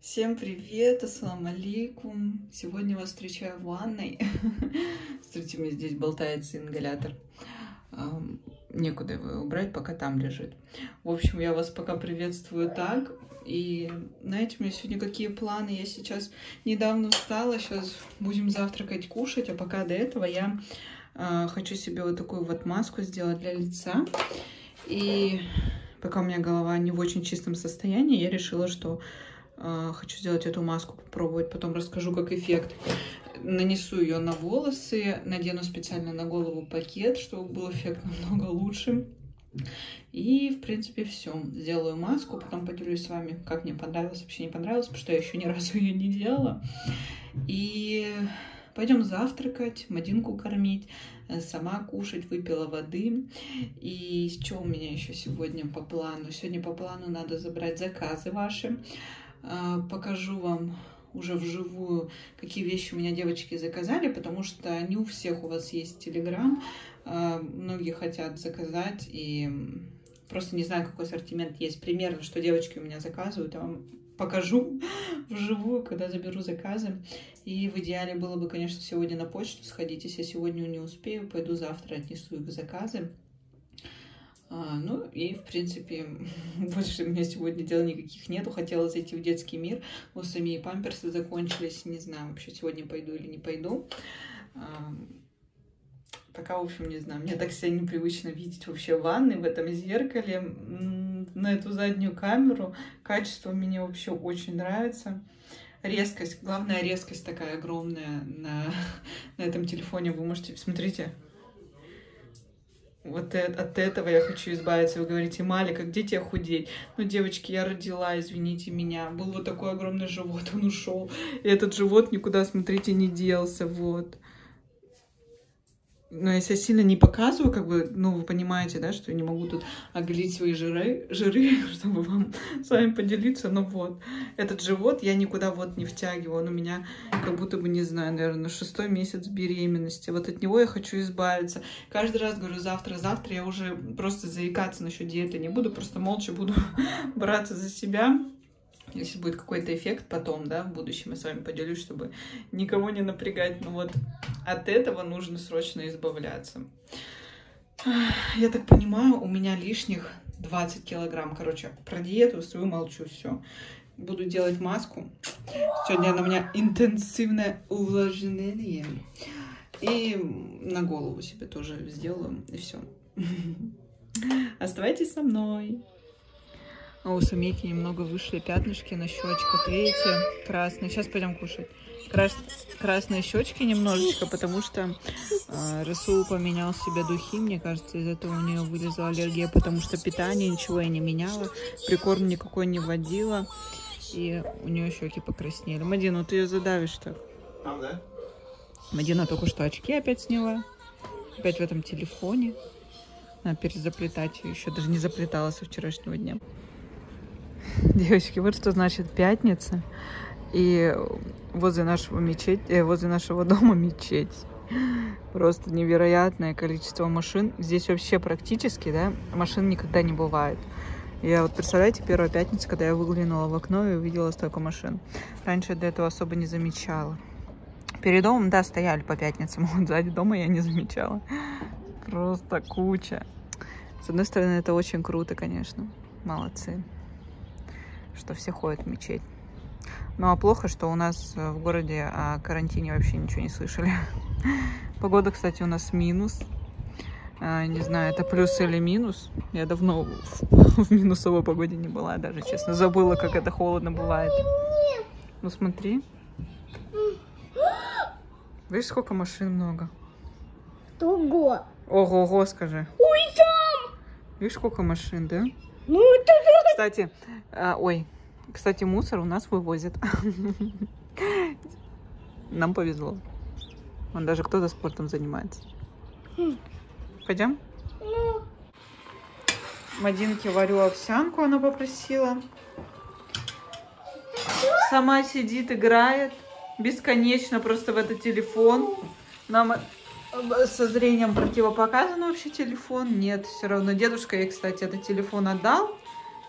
Всем привет, ассалам алейкум. Сегодня вас встречаю в ванной. Смотрите, у меня здесь болтается ингалятор. Некуда его убрать, пока там лежит. В общем, я вас пока приветствую так. И знаете, у меня сегодня какие планы? Я сейчас недавно встала, сейчас будем завтракать, кушать, а пока до этого я э, хочу себе вот такую вот маску сделать для лица. И пока у меня голова не в очень чистом состоянии, я решила, что а, хочу сделать эту маску, попробовать, потом расскажу, как эффект. Нанесу ее на волосы, надену специально на голову пакет, чтобы был эффект намного лучше. И, в принципе, все. Сделаю маску, потом поделюсь с вами, как мне понравилось, вообще не понравилось, потому что я еще ни разу ее не делала. И пойдем завтракать, Мадинку кормить, сама кушать, выпила воды. И что у меня еще сегодня по плану? Сегодня по плану надо забрать заказы ваши. А, покажу вам уже вживую, какие вещи у меня девочки заказали, потому что не у всех у вас есть Телеграм. А, многие хотят заказать и просто не знаю, какой ассортимент есть. Примерно, что девочки у меня заказывают, я вам покажу вживую, когда заберу заказы. И в идеале было бы, конечно, сегодня на почту сходить. Если я сегодня не успею, пойду завтра отнесу их заказы. А, ну и, в принципе, больше у меня сегодня дел никаких нету. Хотела зайти в детский мир, у сами памперсы закончились. Не знаю, вообще сегодня пойду или не пойду. А, пока, в общем, не знаю. Мне так себя непривычно видеть вообще в ванной, в этом зеркале, на эту заднюю камеру. Качество мне вообще очень нравится. Резкость, главная резкость такая огромная на, на этом телефоне. Вы можете, смотрите, вот от этого я хочу избавиться. Вы говорите, Малика, где тебе худеть? Ну, девочки, я родила, извините меня. Был вот такой огромный живот, он ушел. И этот живот никуда, смотрите, не делся, вот но если я сильно не показываю, как бы, ну, вы понимаете, да, что я не могу тут оголить свои жиры, жиры, чтобы вам с вами поделиться, но вот, этот живот я никуда вот не втягиваю, он у меня как будто бы, не знаю, наверное, шестой месяц беременности, вот от него я хочу избавиться. Каждый раз говорю, завтра, завтра я уже просто заикаться насчет диеты не буду, просто молча буду браться за себя, если будет какой-то эффект потом, да, в будущем я с вами поделюсь, чтобы никого не напрягать. Но вот от этого нужно срочно избавляться. Я так понимаю, у меня лишних 20 килограмм. Короче, про диету свою молчу, все. Буду делать маску. Сегодня она у меня интенсивное увлажнение. И на голову себе тоже сделаю, и все. Оставайтесь со мной. А у Сумики немного вышли пятнышки на щечках. Видите? Красные. Сейчас пойдем кушать. Крас... Красные щечки немножечко, потому что э, Расул поменял себе духи. Мне кажется, из этого у нее вылезла аллергия, потому что питание ничего я не меняла. Прикорм никакой не вводила. И у нее щеки покраснели. Мадина, ты ее задавишь так. Там, да? Мадина только что очки опять сняла. Опять в этом телефоне. Надо перезаплетать ее. Еще даже не заплетала со вчерашнего дня. Девочки, вот что значит пятница. И возле нашего мечеть, э, возле нашего дома мечеть. Просто невероятное количество машин. Здесь вообще практически, да, машин никогда не бывает. Я вот, представляете, первая пятница, когда я выглянула в окно и увидела столько машин. Раньше я до этого особо не замечала. Перед домом, да, стояли по пятницам, вот сзади дома я не замечала. Просто куча. С одной стороны, это очень круто, конечно. Молодцы что все ходят в мечеть. Ну а плохо, что у нас в городе о карантине вообще ничего не слышали. Погода, кстати, у нас минус. А, не знаю, это плюс или минус. Я давно в, в минусовой погоде не была, даже, честно. Забыла, как это холодно бывает. Ну смотри. Видишь, сколько машин много? Ого. Ого-го, скажи. Ой, там! Видишь, сколько машин, да? Ну, это Кстати, а, ой, кстати, мусор у нас вывозят. Нам повезло. Он даже кто-то спортом занимается. Пойдем? Мадинке варю овсянку, она попросила. Сама сидит, играет. Бесконечно просто в этот телефон. Нам э, со зрением противопоказан вообще телефон. Нет, все равно. Дедушка ей, кстати, этот телефон отдал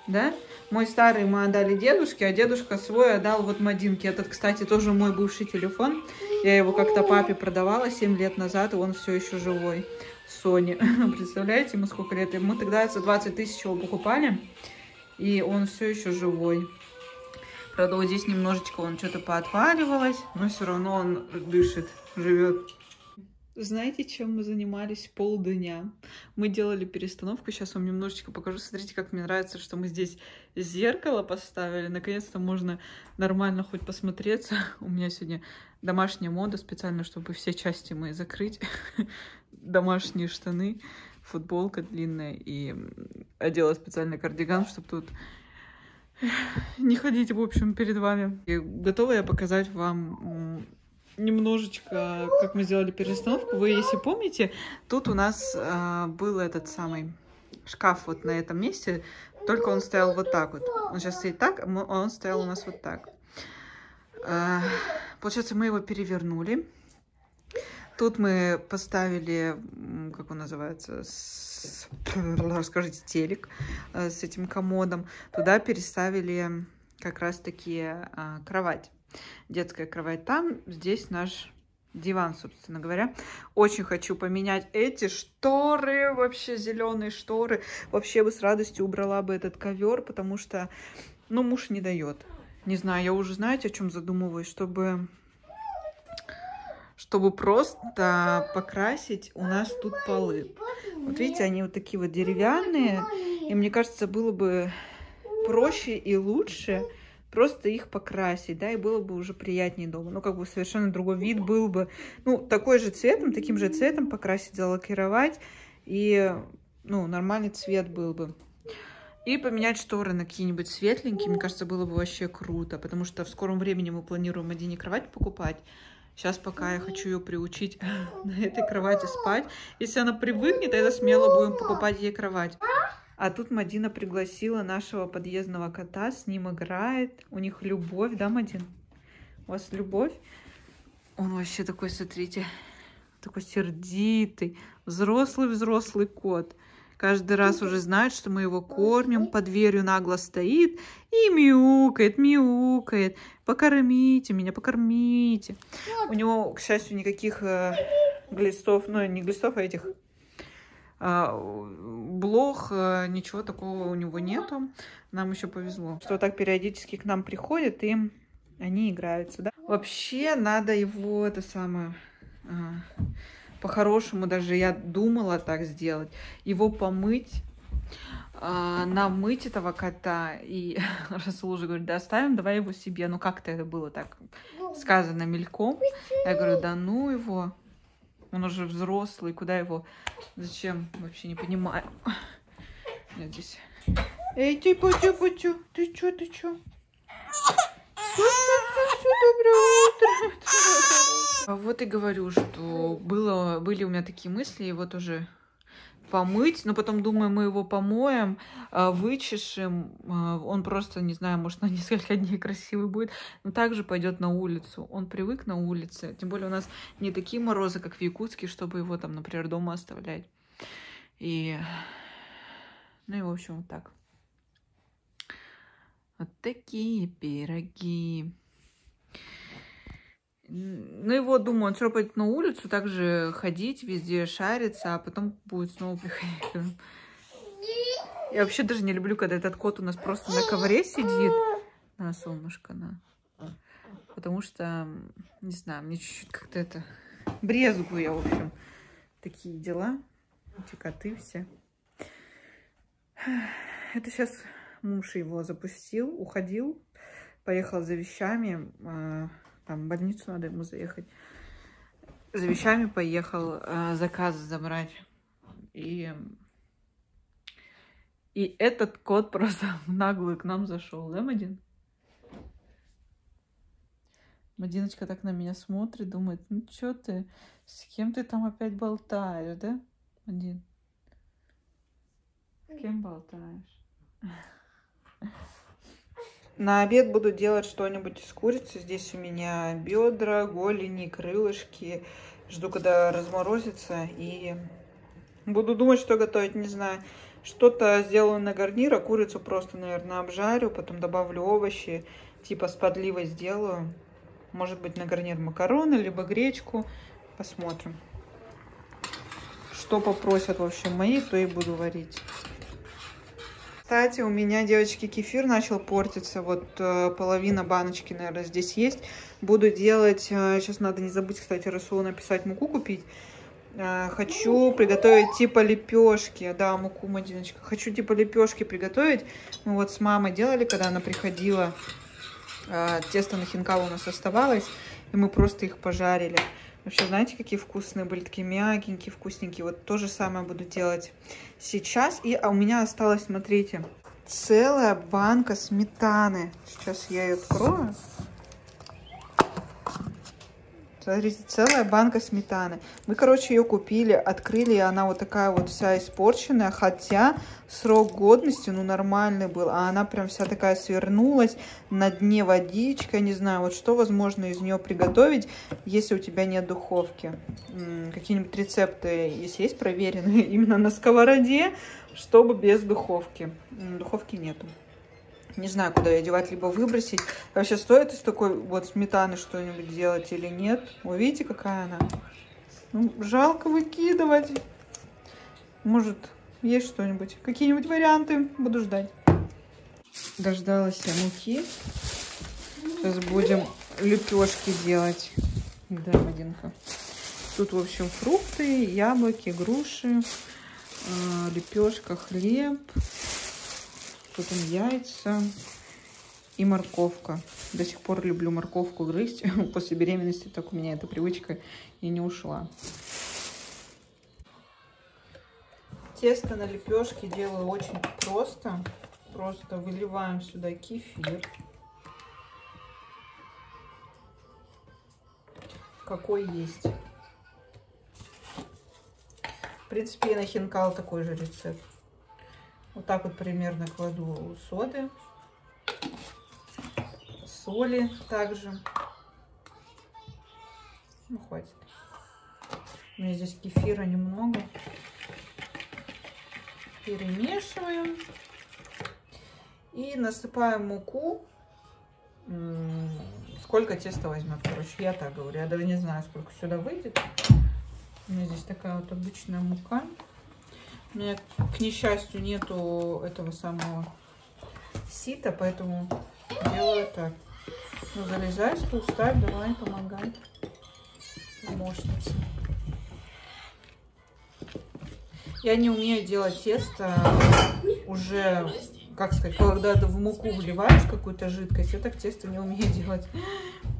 да? Мой старый мы отдали дедушке, а дедушка свой отдал вот Мадинке. Этот, кстати, тоже мой бывший телефон. Я его как-то папе продавала 7 лет назад, и он все еще живой. Sony. Представляете, ему сколько лет? Мы тогда за 20 тысяч его покупали, и он все еще живой. Правда, вот здесь немножечко он что-то поотваливалось, но все равно он дышит, живет. Знаете, чем мы занимались полдня? Мы делали перестановку. Сейчас вам немножечко покажу. Смотрите, как мне нравится, что мы здесь зеркало поставили. Наконец-то можно нормально хоть посмотреться. У меня сегодня домашняя мода специально, чтобы все части мои закрыть. Домашние штаны, футболка длинная и одела специальный кардиган, чтобы тут не ходить, в общем, перед вами. И готова я показать вам немножечко, как мы сделали перестановку. Вы, если помните, тут у нас э, был этот самый шкаф вот на этом месте, только он стоял вот так вот. Он сейчас стоит так, а он стоял у нас вот так. Э, получается, мы его перевернули. Тут мы поставили, как он называется, с, расскажите, телек э, с этим комодом. Туда переставили как раз-таки э, кровать детская кровать там, здесь наш диван, собственно говоря. Очень хочу поменять эти шторы, вообще зеленые шторы. Вообще бы с радостью убрала бы этот ковер, потому что, ну, муж не дает. Не знаю, я уже, знаете, о чем задумываюсь, чтобы чтобы просто покрасить у нас тут полы. Вот видите, они вот такие вот деревянные, и мне кажется, было бы проще и лучше, просто их покрасить, да, и было бы уже приятнее дома. Ну, как бы совершенно другой вид был бы. Ну, такой же цветом, таким же цветом покрасить, залакировать, и, ну, нормальный цвет был бы. И поменять шторы на какие-нибудь светленькие, мне кажется, было бы вообще круто, потому что в скором времени мы планируем Адине кровать покупать. Сейчас пока я хочу ее приучить на этой кровати спать. Если она привыкнет, тогда смело будем покупать ей кровать. А тут Мадина пригласила нашего подъездного кота, с ним играет. У них любовь, да, Мадин? У вас любовь? Он вообще такой, смотрите, такой сердитый, взрослый-взрослый кот. Каждый раз уже знает, что мы его кормим, под дверью нагло стоит и мяукает, мяукает. Покормите меня, покормите. У него, к счастью, никаких э, глистов, ну, не глистов, а этих а, блох, э, ничего такого у него нету. Нам еще повезло, что так периодически к нам приходят и они играются, да. Вообще надо его, это самое, а, по-хорошему даже я думала так сделать, его помыть, а, намыть этого кота. И Расул уже говорит, да оставим, давай его себе. Ну как-то это было так сказано мельком. Я говорю, да ну его. Он уже взрослый, куда его... Зачем? Вообще не понимаю. Я здесь... Эй, ты пучу, пучу. Ты чё, ты чё? Доброе утро. А вот и говорю, что было, были у меня такие мысли, и вот уже помыть, но потом думаю, мы его помоем, а, вычешем, а, он просто, не знаю, может на несколько дней красивый будет, но также пойдет на улицу. Он привык на улице, тем более у нас не такие морозы, как в Якутске, чтобы его там, например, дома оставлять. И, ну и в общем вот так. Вот такие пироги. Ну и вот, думаю, он все пойдет на улицу, также ходить, везде шариться, а потом будет снова приходить. Я вообще даже не люблю, когда этот кот у нас просто на ковре сидит. На, солнышко, на. Потому что, не знаю, мне чуть-чуть как-то это... Брезгую я, в общем. Такие дела. Эти коты все. Это сейчас муж его запустил, уходил, поехал за вещами. Там в больницу надо ему заехать. За вещами поехал э, заказ забрать. И, и этот кот просто в наглую к нам зашел, да, Мадин? Мадиночка так на меня смотрит, думает, ну что ты, с кем ты там опять болтаешь, да, Мадин? С кем болтаешь? На обед буду делать что-нибудь из курицы. Здесь у меня бедра, голени, крылышки. Жду, когда разморозится. И буду думать, что готовить, не знаю. Что-то сделаю на гарнир, а курицу просто, наверное, обжарю, потом добавлю овощи, типа с подливой сделаю. Может быть, на гарнир макароны, либо гречку. Посмотрим. Что попросят, в общем, мои, то и буду варить. Кстати, у меня, девочки, кефир начал портиться. Вот э, половина баночки, наверное, здесь есть. Буду делать... Э, сейчас надо не забыть, кстати, Расулу написать муку купить. Э, хочу приготовить типа лепешки. Да, муку, Мадиночка. Хочу типа лепешки приготовить. Мы вот с мамой делали, когда она приходила. Э, тесто на хинкал у нас оставалось. И мы просто их пожарили. Вообще, знаете, какие вкусные были, такие мягенькие, вкусненькие. Вот то же самое буду делать сейчас. И а у меня осталось, смотрите, целая банка сметаны. Сейчас я ее открою. Смотрите, целая банка сметаны. Мы, короче, ее купили, открыли, и она вот такая вот вся испорченная, хотя срок годности, ну, нормальный был, а она прям вся такая свернулась, на дне водичка, не знаю, вот что возможно из нее приготовить, если у тебя нет духовки. Какие-нибудь рецепты, если есть проверенные, именно на сковороде, чтобы без духовки. Духовки нету. Не знаю, куда ее девать, либо выбросить. Вообще стоит из такой вот сметаны что-нибудь делать или нет? Вы видите, какая она? Ну, жалко выкидывать. Может, есть что-нибудь? Какие-нибудь варианты? Буду ждать. Дождалась я муки. Сейчас будем лепешки делать. Да, Мадинка. Тут, в общем, фрукты, яблоки, груши, а, лепешка, хлеб, потом яйца и морковка. До сих пор люблю морковку грызть. После беременности так у меня эта привычка и не ушла. Тесто на лепешки делаю очень просто. Просто выливаем сюда кефир. Какой есть. В принципе, и на хинкал такой же рецепт. Вот так вот примерно кладу соды, соли также. Ну, хватит. У меня здесь кефира немного. Перемешиваем. И насыпаем муку. Сколько теста возьмет, короче, я так говорю. Я даже не знаю, сколько сюда выйдет. У меня здесь такая вот обычная мука. У меня, к несчастью, нету этого самого сита, поэтому делаю так. Ну, залезай, стул ставь, давай, помогай. Помощница. Я не умею делать тесто уже, как сказать, когда в муку вливаешь какую-то жидкость, я так тесто не умею делать.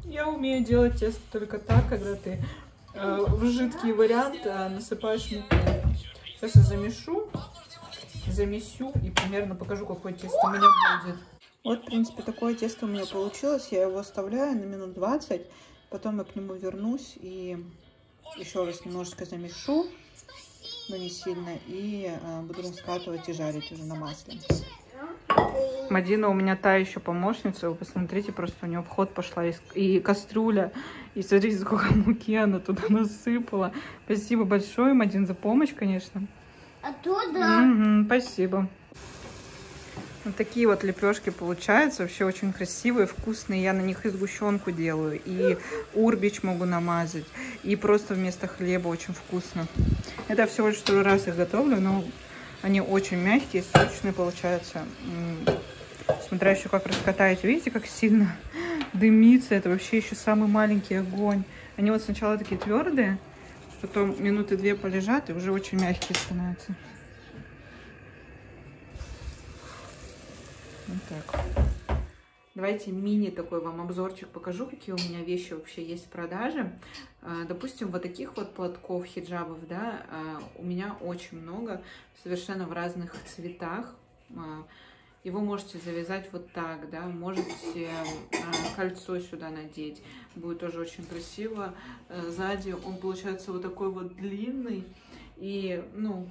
Я умею делать тесто только так, когда ты э, в жидкий вариант э, насыпаешь муку. Сейчас я замешу, замесю и примерно покажу, какое тесто у меня будет. Вот, в принципе, такое тесто у меня получилось. Я его оставляю на минут 20. Потом я к нему вернусь и еще раз немножечко замешу, но не сильно. И э, буду раскатывать и жарить уже на масле. Мадина у меня та еще помощница. Вы посмотрите, просто у нее вход пошла и, и кастрюля. И смотрите, сколько муки она туда насыпала. Спасибо большое, Мадин, за помощь, конечно. А то да. Угу, спасибо. Вот такие вот лепешки получаются. Вообще очень красивые, вкусные. Я на них и сгущенку делаю, и урбич могу намазать, и просто вместо хлеба очень вкусно. Это всего лишь второй раз их готовлю, но они очень мягкие, сочные получаются. Смотря еще как раскатаете. Видите, как сильно дымится. Это вообще еще самый маленький огонь. Они вот сначала такие твердые, потом минуты две полежат и уже очень мягкие становятся. Вот так. Давайте мини такой вам обзорчик покажу, какие у меня вещи вообще есть в продаже. А, допустим, вот таких вот платков, хиджабов, да, а, у меня очень много, совершенно в разных цветах. А, его можете завязать вот так, да, можете кольцо сюда надеть, будет тоже очень красиво. Сзади он получается вот такой вот длинный, и, ну,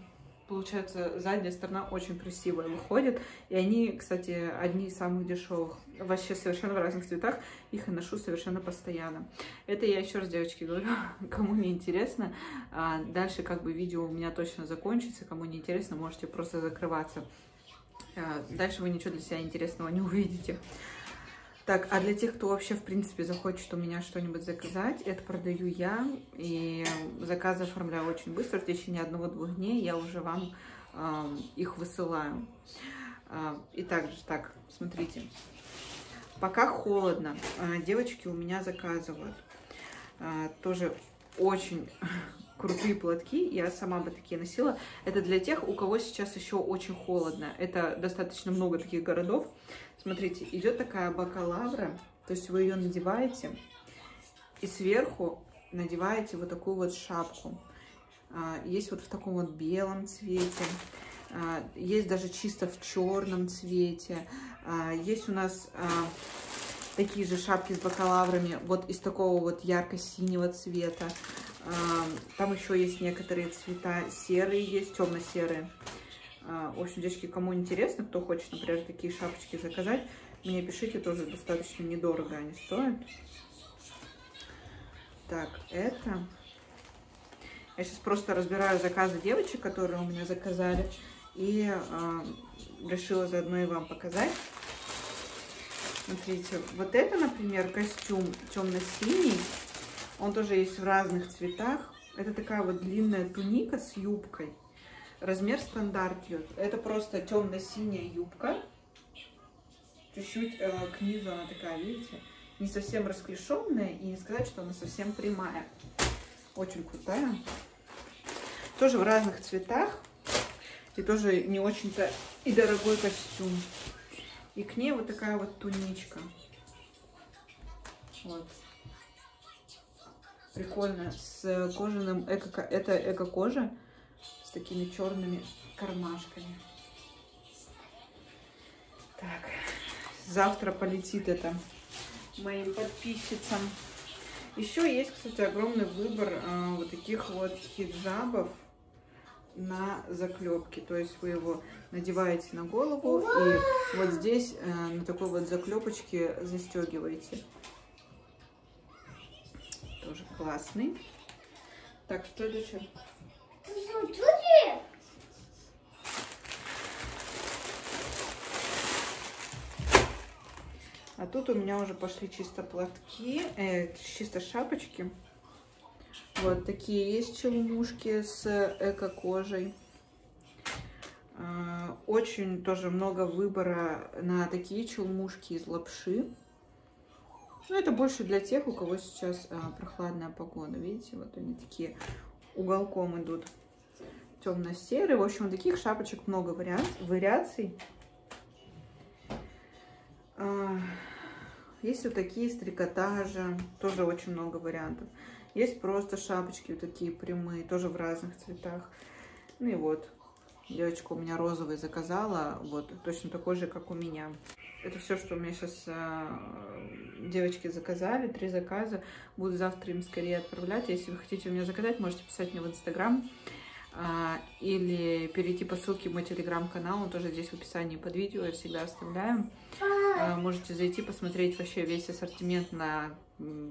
получается, задняя сторона очень красивая выходит. И они, кстати, одни из самых дешевых. Вообще совершенно в разных цветах. Их я ношу совершенно постоянно. Это я еще раз, девочки, говорю, кому не интересно. А дальше как бы видео у меня точно закончится. Кому не интересно, можете просто закрываться. А дальше вы ничего для себя интересного не увидите. Так, а для тех, кто вообще, в принципе, захочет у меня что-нибудь заказать, это продаю я, и заказы оформляю очень быстро, в течение одного-двух дней я уже вам э, их высылаю. Э, и также, так, смотрите, пока холодно, э, девочки у меня заказывают, э, тоже очень крутые платки, я сама бы такие носила. Это для тех, у кого сейчас еще очень холодно. Это достаточно много таких городов. Смотрите, идет такая бакалавра, то есть вы ее надеваете и сверху надеваете вот такую вот шапку. А, есть вот в таком вот белом цвете, а, есть даже чисто в черном цвете. А, есть у нас такие же шапки с бакалаврами, вот из такого вот ярко-синего цвета. Там еще есть некоторые цвета серые, есть темно-серые. В общем, девочки, кому интересно, кто хочет, например, такие шапочки заказать, мне пишите, тоже достаточно недорого они стоят. Так, это... Я сейчас просто разбираю заказы девочек, которые у меня заказали, и э, решила заодно и вам показать. Смотрите, вот это, например, костюм темно-синий. Он тоже есть в разных цветах. Это такая вот длинная туника с юбкой. Размер стандарт. Это просто темно-синяя юбка. Чуть-чуть э, к низу она такая, видите? Не совсем расклешенная и не сказать, что она совсем прямая. Очень крутая. Тоже в разных цветах. И тоже не очень-то и дорогой костюм. И к ней вот такая вот туничка. Вот. Прикольно. С кожаным эко... Это эко-кожа с такими черными кармашками. Так, завтра полетит это моим подписчицам. Еще есть, кстати, огромный выбор а, вот таких вот хиджабов на заклепки. То есть вы его надеваете на голову и вот здесь а, на такой вот заклепочке застегиваете. Тоже классный. Так, что дальше? А тут у меня уже пошли чисто платки, э, чисто шапочки. Вот такие есть челмушки с эко-кожей. А, очень тоже много выбора на такие челмушки из лапши. Ну, это больше для тех, у кого сейчас а, прохладная погода. Видите, вот они такие уголком идут темно-серый. В общем, таких шапочек много вариаций. А, есть вот такие с трикотажа, тоже очень много вариантов. Есть просто шапочки вот такие прямые, тоже в разных цветах. Ну и вот, девочка у меня розовый заказала, вот, точно такой же, как у меня. Это все, что у меня сейчас э, девочки заказали, три заказа. Буду завтра им скорее отправлять. Если вы хотите у меня заказать, можете писать мне в Инстаграм. А, или перейти по ссылке в мой телеграм-канал, он тоже здесь в описании под видео, я всегда оставляю. А, можете зайти, посмотреть вообще весь ассортимент на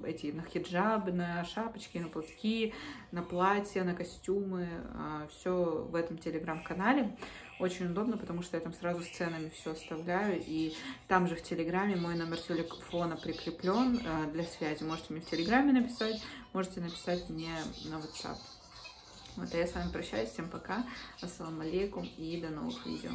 эти на хиджабы, на шапочки, на платки, на платья, на костюмы. А, все в этом телеграм-канале. Очень удобно, потому что я там сразу с ценами все оставляю. И там же в Телеграме мой номер телефона прикреплен для связи. Можете мне в Телеграме написать, можете написать мне на WhatsApp. Вот, а я с вами прощаюсь. Всем пока. Ассаламу алейкум и до новых видео.